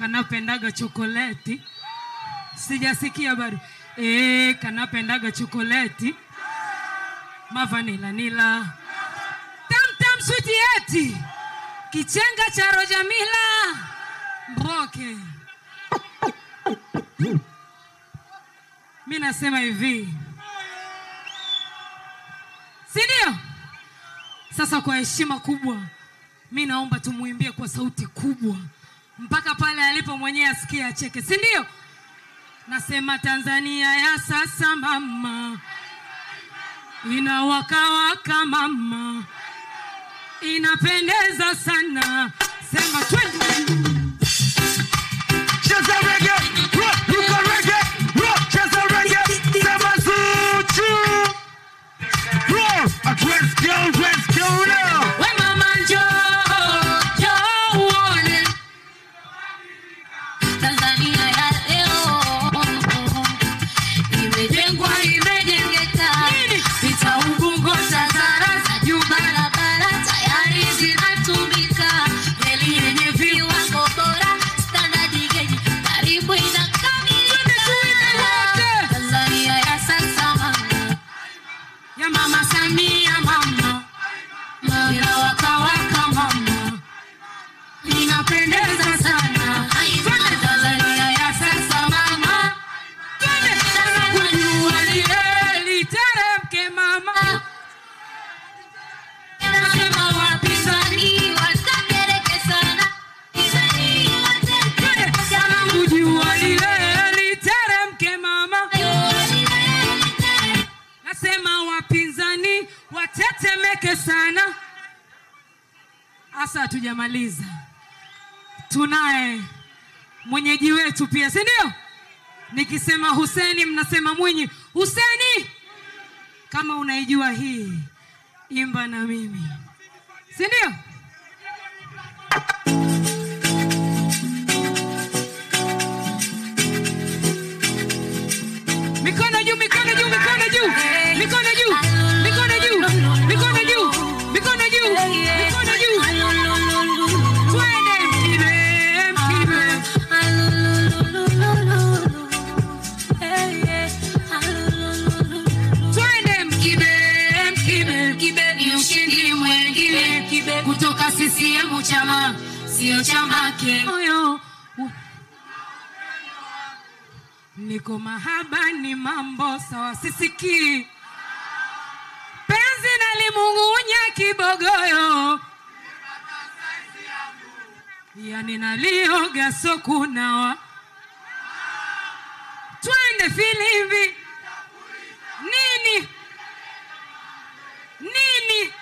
kanapendaga chokoleti? Sijasikia bado e, kanapendaga chokoleti. Mavanilanila tamtam switi eti kichenga cha rojamila. Mboke mi nasema hivi. Si ndio? Sasa kwa heshima kubwa mi naomba tumwimbie kwa sauti kubwa mpaka pale alipo mwenyewe asikie acheke si ndio? Nasema tanzania ya sasa mama. Inawakawaka mama. Inapendeza sana. Sema twende watetemeke sana. Hasa hatujamaliza. Tunaye mwenyeji wetu pia si ndio? Nikisema huseni mnasema mwinyi. Huseni! Kama unaijua hii imba na mimi. Si ndio? Mikono sio chamake moyo niko mahaba ni mambo sawa sisikii. Penzi nalimung'unya kibogoyo. Yani nalioga sokunawa twende filimbi. Nini? Nini?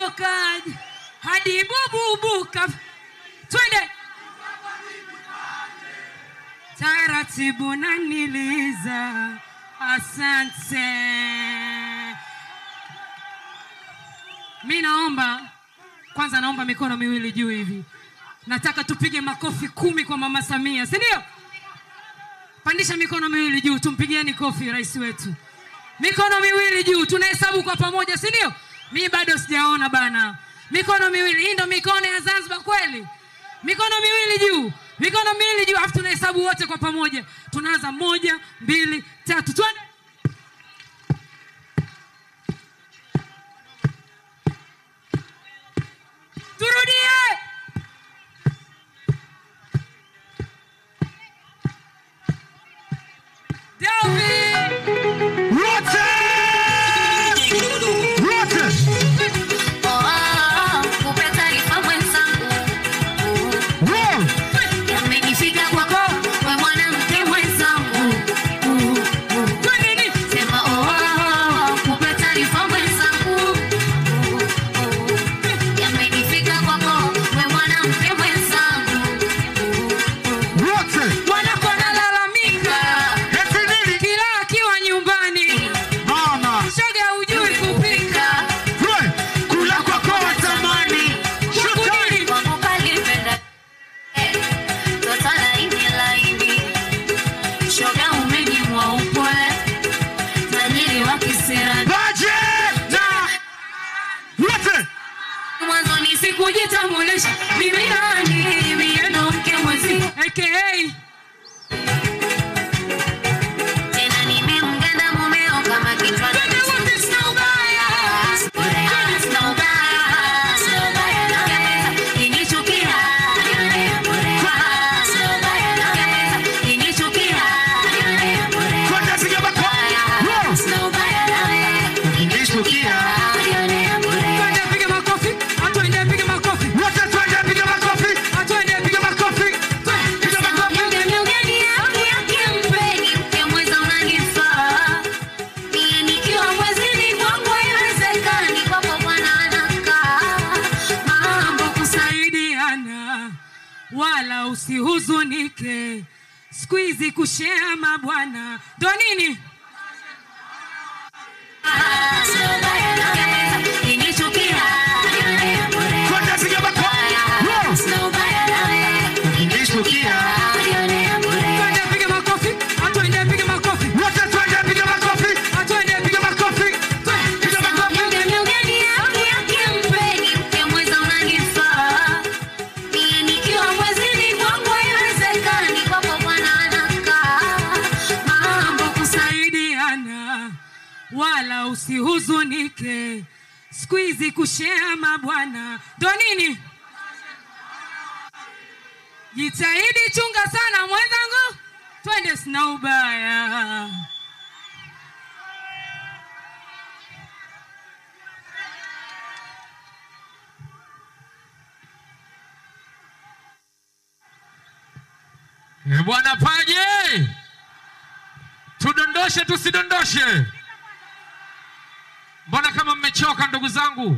Okaji hadi bububuka twende. Taratibu na niliza. asante. Mi naomba kwanza naomba mikono miwili juu hivi. Nataka tupige makofi kumi kwa mama samia si ndio? Pandisha mikono miwili juu tumpigieni kofi rais wetu. Mikono miwili juu tunahesabu kwa pamoja si ndio? Mi bado sijaona bana mikono miwili hii ndo mikono ya zanzibar kweli? Mikono miwili juu mikono miwili juu alafu tunahesabu wote kwa pamoja. Tunaanza moja mbili tatu twende. Turudie! quem? yake. Siku hizi kushema bwana ndo nini? wala usihuzunike. Siku hizi kushea mabwana ndo nini? Jitahidi, chunga sana mwenzangu, twende, sina ubaya. Eh, Bwana Paje, tudondoshe tusidondoshe? tumechoka ndugu zangu.